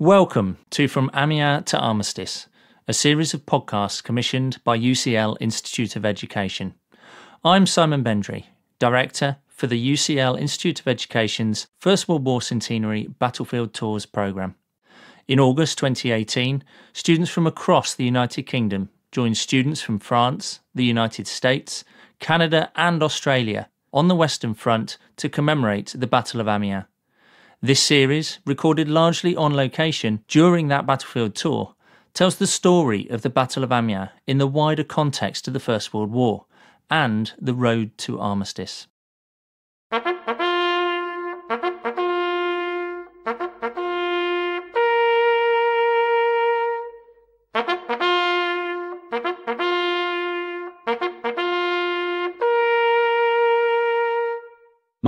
Welcome to From Amiens to Armistice, a series of podcasts commissioned by UCL Institute of Education. I'm Simon Bendry, Director for the UCL Institute of Education's First World War Centenary Battlefield Tours programme. In August 2018, students from across the United Kingdom joined students from France, the United States, Canada, and Australia on the Western Front to commemorate the Battle of Amiens. This series, recorded largely on location during that battlefield tour, tells the story of the Battle of Amiens in the wider context of the First World War and the road to armistice.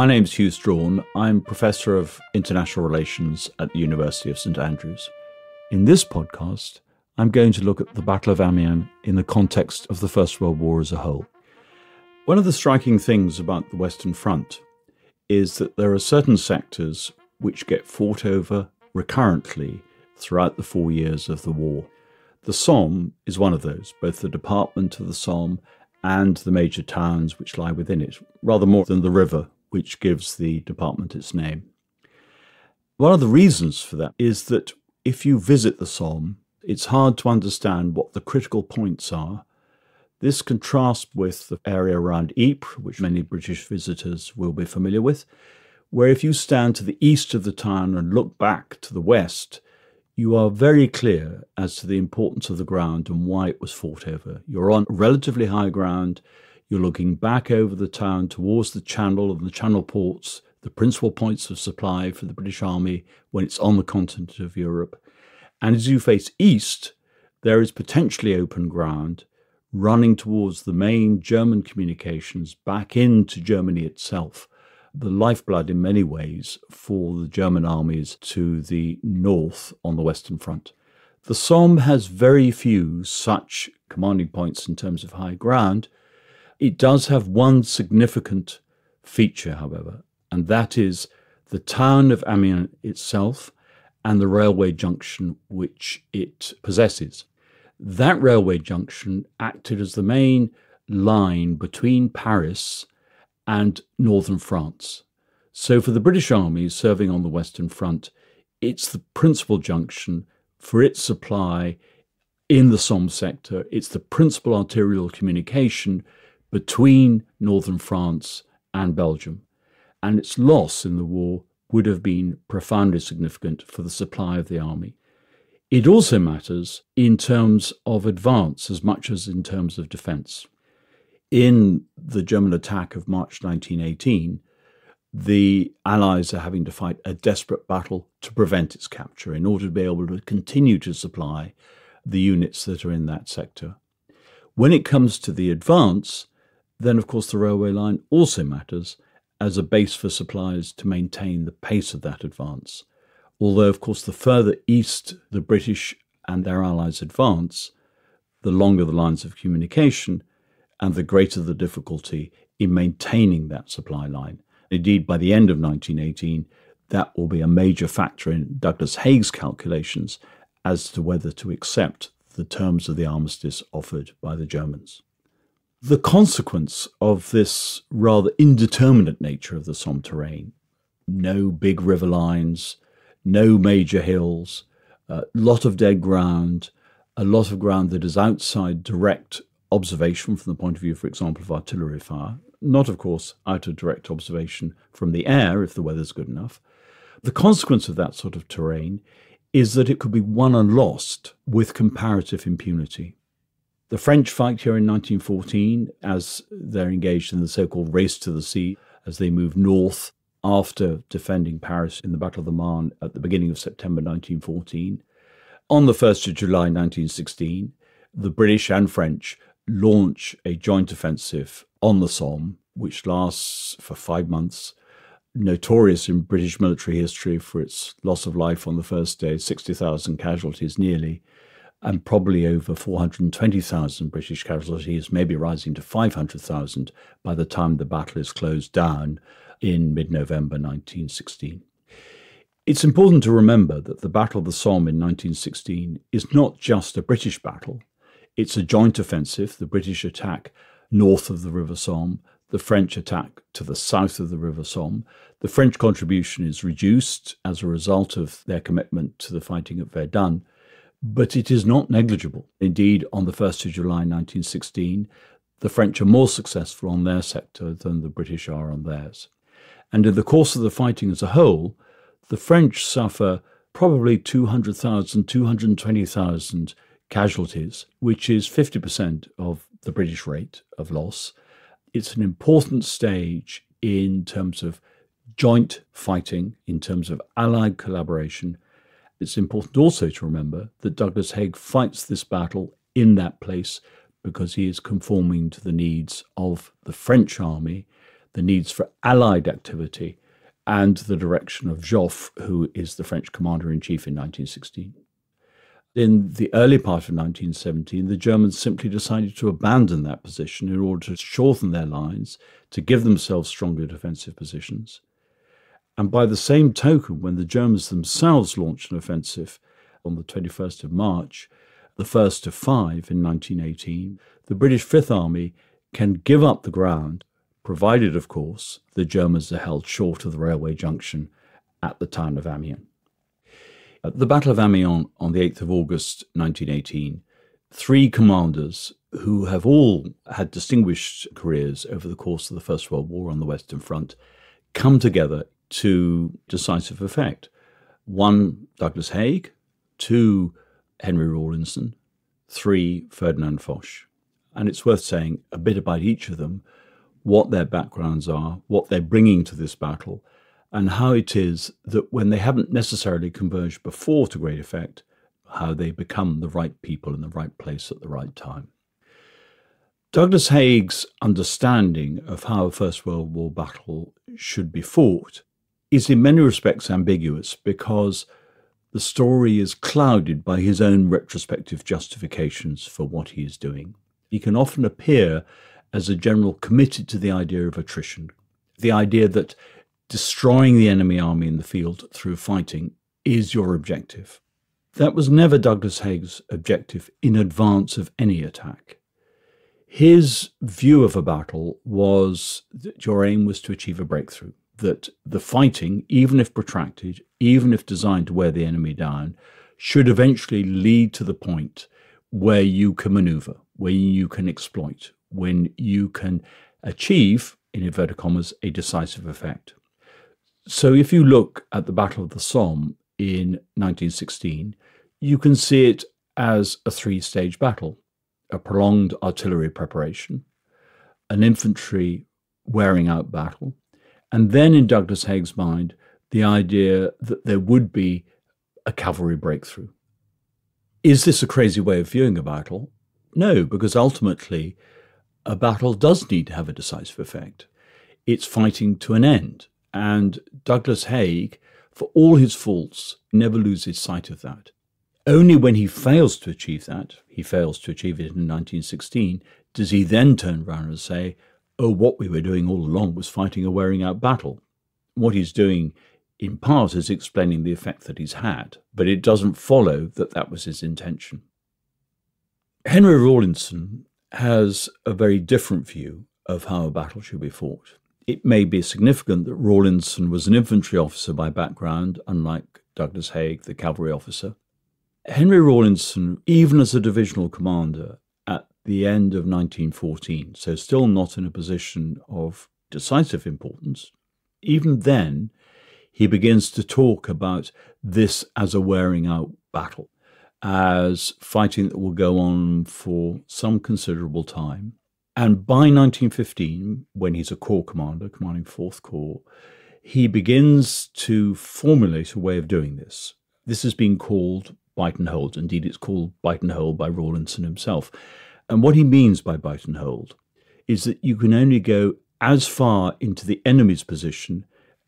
My name is Hew Strachan. I'm Professor of International Relations at the University of St Andrews. In this podcast, I'm going to look at the Battle of Amiens in the context of the First World War as a whole. One of the striking things about the Western Front is that there are certain sectors which get fought over recurrently throughout the four years of the war. The Somme is one of those, both the department of the Somme and the major towns which lie within it, rather more than the river which gives the department its name. One of the reasons for that is that if you visit the Somme, it's hard to understand what the critical points are. This contrasts with the area around Ypres, which many British visitors will be familiar with, where if you stand to the east of the town and look back to the west, you are very clear as to the importance of the ground and why it was fought over. You're on relatively high ground. You're looking back over the town towards the channel and the channel ports, the principal points of supply for the British Army when it's on the continent of Europe. And as you face east, there is potentially open ground running towards the main German communications back into Germany itself, the lifeblood in many ways for the German armies to the north on the Western Front. The Somme has very few such commanding points in terms of high ground, it does have one significant feature, however, and that is the town of Amiens itself and the railway junction which it possesses. That railway junction acted as the main line between Paris and northern France. So, for the British Army serving on the Western Front, it's the principal junction for its supply in the Somme sector. It's the principal arterial communication between northern France and Belgium, and its loss in the war would have been profoundly significant for the supply of the army. It also matters in terms of advance as much as in terms of defence. In the German attack of March 1918, the Allies are having to fight a desperate battle to prevent its capture in order to be able to continue to supply the units that are in that sector. When it comes to the advance, then, of course, the railway line also matters as a base for supplies to maintain the pace of that advance. Although, of course, the further east the British and their allies advance, the longer the lines of communication and the greater the difficulty in maintaining that supply line. Indeed, by the end of 1918, that will be a major factor in Douglas Haig's calculations as to whether to accept the terms of the armistice offered by the Germans. The consequence of this rather indeterminate nature of the Somme terrain, no big river lines, no major hills, a lot of dead ground, a lot of ground that is outside direct observation from the point of view, for example, of artillery fire, not, of course, out of direct observation from the air if the weather's good enough. The consequence of that sort of terrain is that it could be won and lost with comparative impunity. The French fight here in 1914 as they're engaged in the so called race to the sea as they move north after defending Paris in the Battle of the Marne at the beginning of September 1914. On the 1st of July 1916, the British and French launch a joint offensive on the Somme, which lasts for five months. Notorious in British military history for its loss of life on the first day, 60,000 casualties nearly, and probably over 420,000 British casualties, maybe rising to 500,000 by the time the battle is closed down in mid November 1916. It's important to remember that the Battle of the Somme in 1916 is not just a British battle. It's a joint offensive. The British attack north of the River Somme, the French attack to the south of the River Somme. The French contribution is reduced as a result of their commitment to the fighting at Verdun, but it is not negligible. Indeed, on the 1st of July 1916, the French are more successful on their sector than the British are on theirs. And in the course of the fighting as a whole, the French suffer probably 200,000, 220,000 casualties, which is 50% of the British rate of loss. It's an important stage in terms of joint fighting, in terms of Allied collaboration. It's important also to remember that Douglas Haig fights this battle in that place because he is conforming to the needs of the French army, the needs for Allied activity, and the direction of Joffre, who is the French commander in chief in 1916. In the early part of 1917, the Germans simply decided to abandon that position in order to shorten their lines, to give themselves stronger defensive positions. And by the same token, when the Germans themselves launched an offensive on the 21st of March, the first of five in 1918, the British Fifth Army can give up the ground, provided, of course, the Germans are held short of the railway junction at the town of Amiens. At the Battle of Amiens on the 8th of August 1918, three commanders who have all had distinguished careers over the course of the First World War on the Western Front come together to decisive effect. One, Douglas Haig, two, Henry Rawlinson, three, Ferdinand Foch. And it's worth saying a bit about each of them, what their backgrounds are, what they're bringing to this battle, and how it is that when they haven't necessarily converged before to great effect, how they become the right people in the right place at the right time. Douglas Haig's understanding of how a First World War battle should be fought is in many respects ambiguous because the story is clouded by his own retrospective justifications for what he is doing. He can often appear as a general committed to the idea of attrition, the idea that destroying the enemy army in the field through fighting is your objective. That was never Douglas Haig's objective in advance of any attack. His view of a battle was that your aim was to achieve a breakthrough, that the fighting, even if protracted, even if designed to wear the enemy down, should eventually lead to the point where you can maneuver, where you can exploit, when you can achieve, in inverted commas, a decisive effect. So if you look at the Battle of the Somme in 1916, you can see it as a three stage battle a prolonged artillery preparation, an infantry wearing out battle, and then in Douglas Haig's mind, the idea that there would be a cavalry breakthrough. Is this a crazy way of viewing a battle? No, because ultimately, a battle does need to have a decisive effect. It's fighting to an end. And Douglas Haig, for all his faults, never loses sight of that. Only when he fails to achieve that, he fails to achieve it in 1916, does he then turn around and say, oh, what we were doing all along was fighting a wearing out battle. What he's doing, in part, is explaining the effect that he's had, but it doesn't follow that that was his intention. Henry Rawlinson has a very different view of how a battle should be fought it may be significant that Rawlinson was an infantry officer by background, unlike Douglas Haig, the cavalry officer. Henry Rawlinson, even as a divisional commander the end of 1914, so still not in a position of decisive importance, even then he begins to talk about this as a wearing out battle, as fighting that will go on for some considerable time. And by 1915, when he's a corps commander, commanding 4th Corps, he begins to formulate a way of doing this. This has been called bite and hold. Indeed, it's called bite and hold by Rawlinson himself. And what he means by bite and hold is that you can only go as far into the enemy's position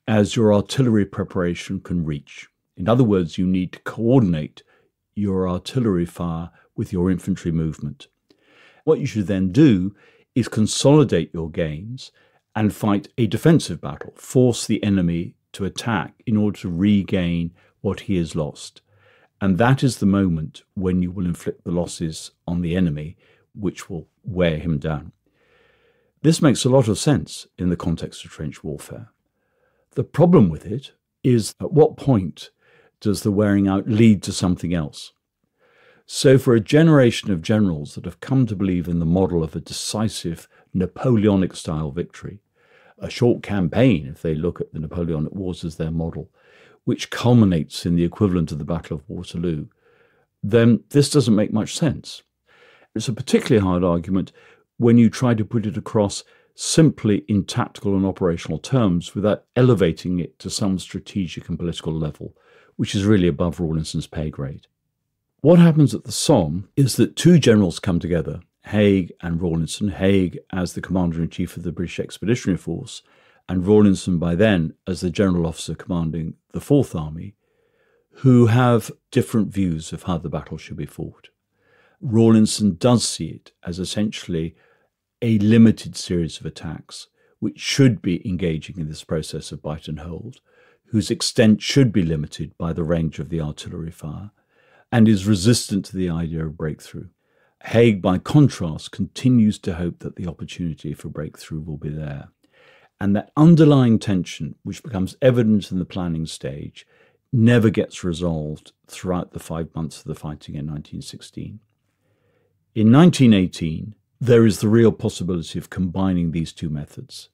as your artillery preparation can reach. In other words, you need to coordinate your artillery fire with your infantry movement. What you should then do is consolidate your gains and fight a defensive battle, force the enemy to attack in order to regain what he has lost. And that is the moment when you will inflict the losses on the enemy, which will wear him down. This makes a lot of sense in the context of trench warfare. The problem with it is at what point does the wearing out lead to something else? So, for a generation of generals that have come to believe in the model of a decisive Napoleonic style victory, a short campaign, if they look at the Napoleonic Wars as their model, which culminates in the equivalent of the Battle of Waterloo, then this doesn't make much sense. It's a particularly hard argument when you try to put it across simply in tactical and operational terms without elevating it to some strategic and political level, which is really above Rawlinson's pay grade. What happens at the Somme is that two generals come together, Haig and Rawlinson, Haig as the commander in chief of the British Expeditionary Force, and Rawlinson by then as the general officer commanding the Fourth Army, who have different views of how the battle should be fought. Rawlinson does see it as essentially a limited series of attacks, which should be engaging in this process of bite and hold, whose extent should be limited by the range of the artillery fire, and is resistant to the idea of breakthrough. Haig, by contrast, continues to hope that the opportunity for breakthrough will be there. And that underlying tension, which becomes evident in the planning stage, never gets resolved throughout the five months of the fighting in 1916. In 1918, there is the real possibility of combining these two methods,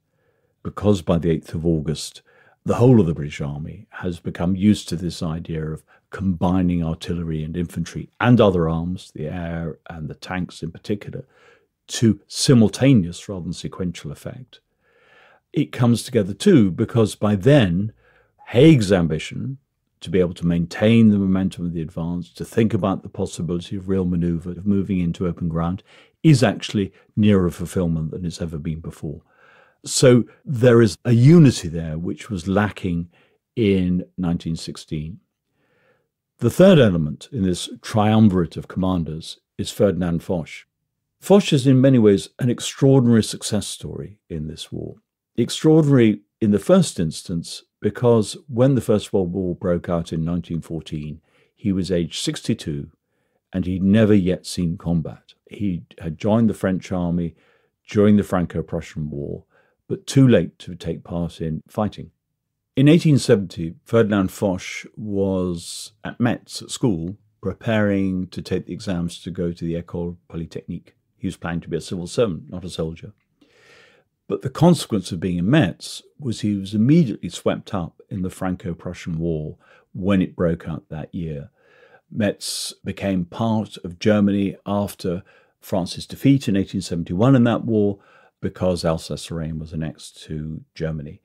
because by the 8th of August, the whole of the British Army has become used to this idea of combining artillery and infantry and other arms, the air and the tanks in particular, to simultaneous rather than sequential effect. It comes together too because by then, Haig's ambition to be able to maintain the momentum of the advance, to think about the possibility of real maneuver, of moving into open ground, is actually nearer fulfillment than it's ever been before. So there is a unity there which was lacking in 1916. The third element in this triumvirate of commanders is Ferdinand Foch. Foch is in many ways an extraordinary success story in this war. Extraordinary in the first instance because when the First World War broke out in 1914, he was aged 62 and he'd never yet seen combat. He had joined the French army during the Franco Prussian War, but too late to take part in fighting. In 1870, Ferdinand Foch was at Metz at school preparing to take the exams to go to the Ecole Polytechnique. He was planning to be a civil servant, not a soldier. But the consequence of being in Metz was he was immediately swept up in the Franco Prussian War when it broke out that year. Metz became part of Germany after France's defeat in 1871 in that war because Alsace Lorraine was annexed to Germany.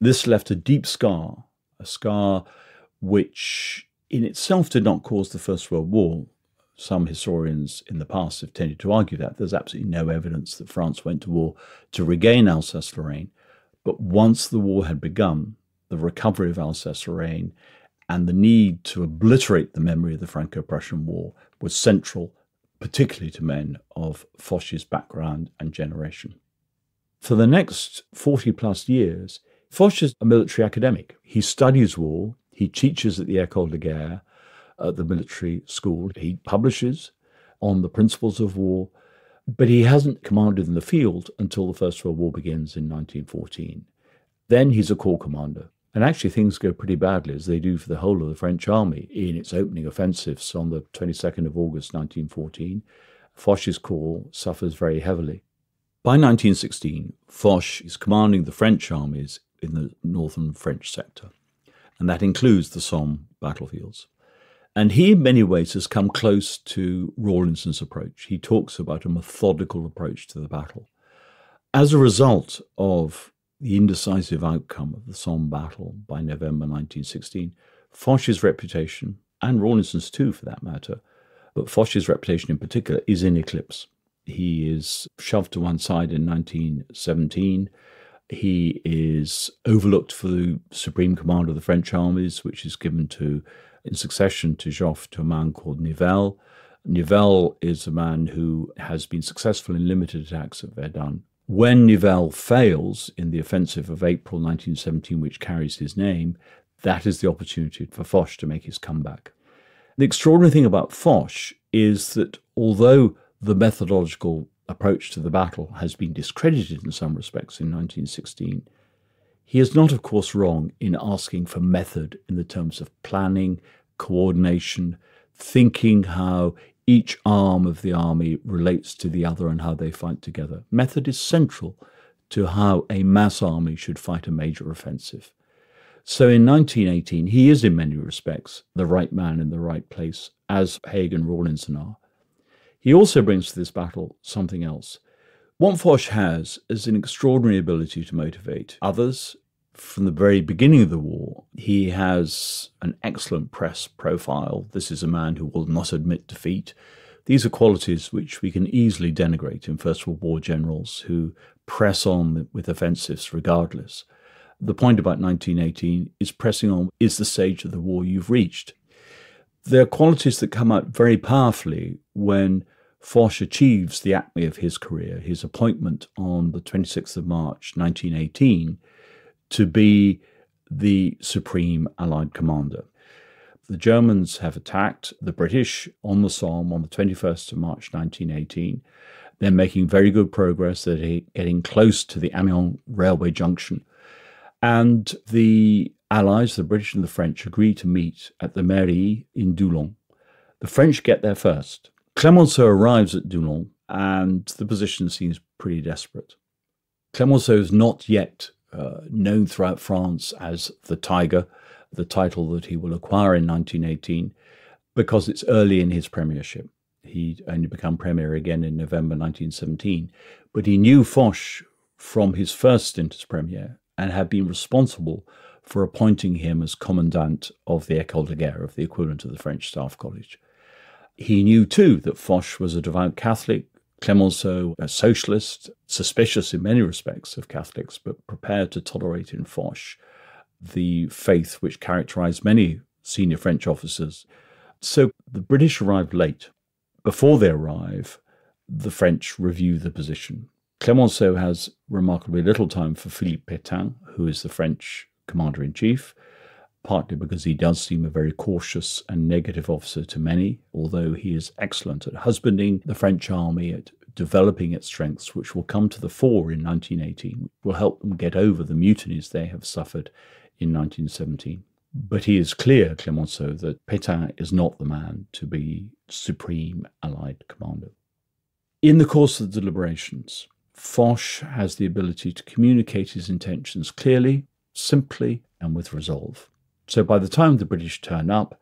This left a deep scar, a scar which in itself did not cause the First World War, some historians in the past have tended to argue that. There's absolutely no evidence that France went to war to regain Alsace Lorraine. But once the war had begun, the recovery of Alsace Lorraine and the need to obliterate the memory of the Franco Prussian War was central, particularly to men of Foch's background and generation. For the next 40 plus years, Foch is a military academic. He studies war, he teaches at the École de Guerre, at the military school. He publishes on the principles of war, but he hasn't commanded in the field until the First World War begins in 1914. Then he's a corps commander. And actually, things go pretty badly, as they do for the whole of the French army in its opening offensives on the 22nd of August 1914. Foch's corps suffers very heavily. By 1916, Foch is commanding the French armies in the northern French sector, and that includes the Somme battlefields. And he, in many ways, has come close to Rawlinson's approach. He talks about a methodical approach to the battle. As a result of the indecisive outcome of the Somme battle by November 1916, Foch's reputation, and Rawlinson's too for that matter, but Foch's reputation in particular, is in eclipse. He is shoved to one side in 1917. He is overlooked for the supreme command of the French armies, which is given to in succession to Joffre to a man called Nivelle. Nivelle is a man who has been successful in limited attacks at Verdun, When Nivelle fails in the offensive of April 1917, which carries his name, that is the opportunity for Foch to make his comeback. The extraordinary thing about Foch is that although the methodological approach to the battle has been discredited in some respects in 1916, he is not, of course, wrong in asking for method in the terms of planning, coordination, thinking how each arm of the army relates to the other and how they fight together. Method is central to how a mass army should fight a major offensive. So in 1918, he is in many respects the right man in the right place, as Haig and Rawlinson are. He also brings to this battle something else. What Foch has is an extraordinary ability to motivate others. From the very beginning of the war, he has an excellent press profile. This is a man who will not admit defeat. These are qualities which we can easily denigrate in First World War generals who press on with offensives regardless. The point about 1918 is pressing on is the stage of the war you've reached. There are qualities that come out very powerfully when Foch achieves the acme of his career, his appointment on the 26th of March 1918 to be the supreme Allied commander. The Germans have attacked the British on the Somme on the 21st of March 1918. They're making very good progress. They're getting close to the Amiens railway junction. And the Allies, the British and the French, agree to meet at the Mairie in Doullens. The French get there first. Clemenceau arrives at Doullens, and the position seems pretty desperate. Clemenceau is not yet uh, known throughout France as the Tiger, the title that he will acquire in 1918, because it's early in his premiership. He only became premier again in November 1917. But he knew Foch from his first stint as premier and had been responsible for appointing him as commandant of the École de Guerre, of the equivalent of the French Staff College. He knew too that Foch was a devout Catholic, Clemenceau a socialist, suspicious in many respects of Catholics, but prepared to tolerate in Foch the faith which characterized many senior French officers. So the British arrived late. Before they arrive, the French review the position. Clemenceau has remarkably little time for Philippe Pétain, who is the French commander in chief, partly because he does seem a very cautious and negative officer to many, although he is excellent at husbanding the French army, at developing its strengths, which will come to the fore in 1918, will help them get over the mutinies they have suffered in 1917. But he is clear, Clemenceau, that Pétain is not the man to be supreme Allied commander. In the course of the deliberations, Foch has the ability to communicate his intentions clearly, simply, and with resolve. So by the time the British turn up,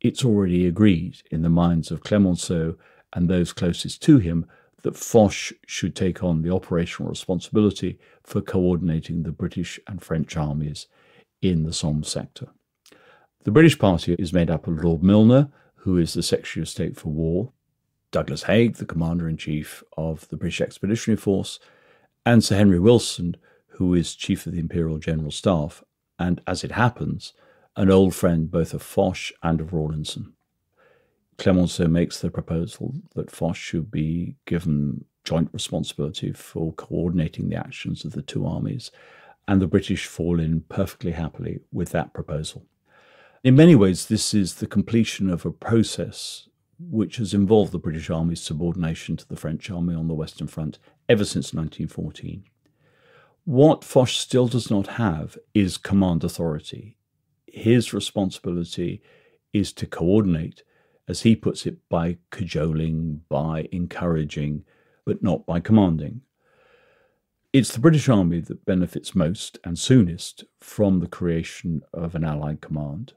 it's already agreed in the minds of Clemenceau and those closest to him that Foch should take on the operational responsibility for coordinating the British and French armies in the Somme sector. The British party is made up of Lord Milner, who is the Secretary of State for War, Douglas Haig, the Commander in Chief of the British Expeditionary Force, and Sir Henry Wilson, who is Chief of the Imperial General Staff, and as it happens, an old friend both of Foch and of Rawlinson. Clemenceau makes the proposal that Foch should be given joint responsibility for coordinating the actions of the two armies, and the British fall in perfectly happily with that proposal. In many ways, this is the completion of a process which has involved the British Army's subordination to the French Army on the Western Front ever since 1914. What Foch still does not have is command authority. His responsibility is to coordinate, as he puts it, by cajoling, by encouraging, but not by commanding. It's the British Army that benefits most and soonest from the creation of an Allied command,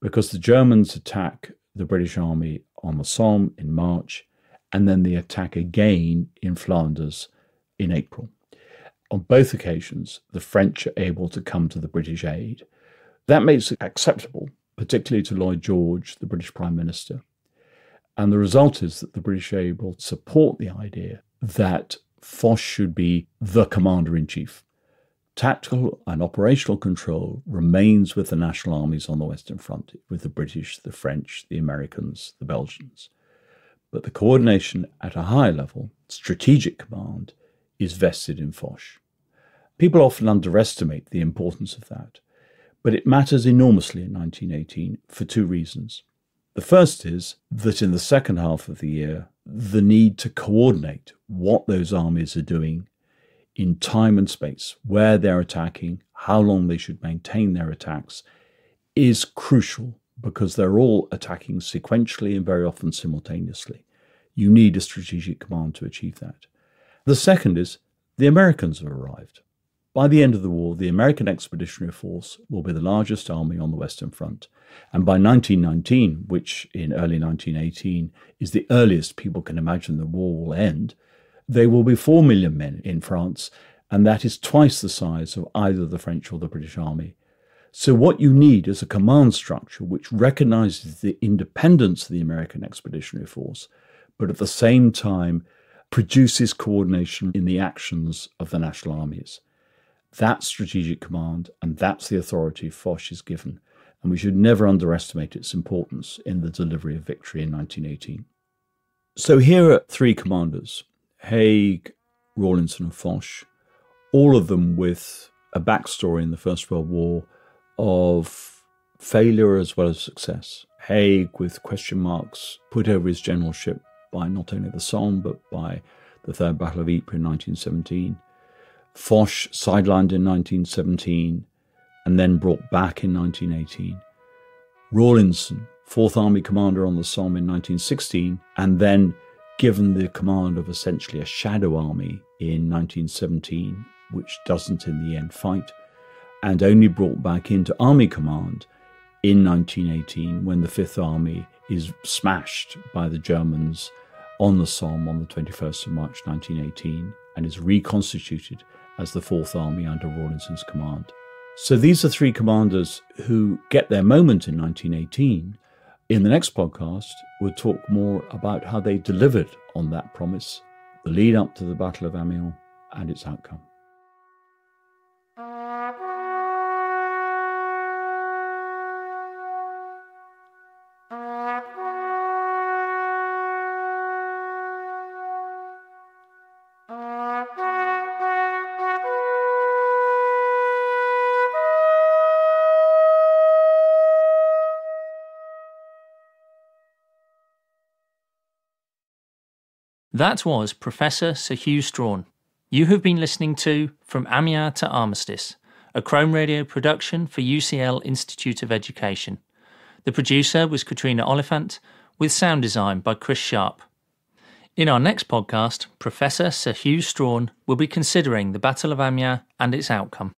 because the Germans attack the British Army on the Somme in March, and then the attack again in Flanders in April. On both occasions, the French are able to come to the British aid. That makes it acceptable, particularly to Lloyd George, the British Prime Minister. And the result is that the British are able to support the idea that Foch should be the commander in chief. Tactical and operational control remains with the national armies on the Western Front, with the British, the French, the Americans, the Belgians. But the coordination at a higher level, strategic command, is vested in Foch. People often underestimate the importance of that, but it matters enormously in 1918 for two reasons. The first is that in the second half of the year, the need to coordinate what those armies are doing in time and space, where they're attacking, how long they should maintain their attacks, is crucial because they're all attacking sequentially and very often simultaneously. You need a strategic command to achieve that. The second is the Americans have arrived. By the end of the war, the American Expeditionary Force will be the largest army on the Western Front. And by 1919, which in early 1918 is the earliest people can imagine the war will end, there will be 4 million men in France, and that is twice the size of either the French or the British Army. So, what you need is a command structure which recognizes the independence of the American Expeditionary Force, but at the same time produces coordination in the actions of the national armies. That's strategic command, and that's the authority Foch is given, and we should never underestimate its importance in the delivery of victory in 1918. So, here are three commanders Haig, Rawlinson, and Foch, all of them with a backstory in the First World War of failure as well as success. Haig with question marks put over his generalship by not only the Somme but by the Third Battle of Ypres in 1917. Foch sidelined in 1917 and then brought back in 1918. Rawlinson, Fourth Army commander on the Somme in 1916, and then given the command of essentially a shadow army in 1917, which doesn't in the end fight, and only brought back into army command in 1918 when the Fifth Army is smashed by the Germans on the Somme on the 21st of March 1918 and is reconstituted as the Fourth Army under Rawlinson's command. So these are three commanders who get their moment in 1918 in the next podcast, we'll talk more about how they delivered on that promise, the lead up to the Battle of Amiens, and its outcome. That was Professor Sir Hew Strachan. You have been listening to From Amiens to Armistice, a Chrome Radio production for UCL Institute of Education. The producer was Catriona Oliphant, with sound design by Chris Sharp. In our next podcast, Professor Sir Hew Strachan will be considering the Battle of Amiens and its outcome.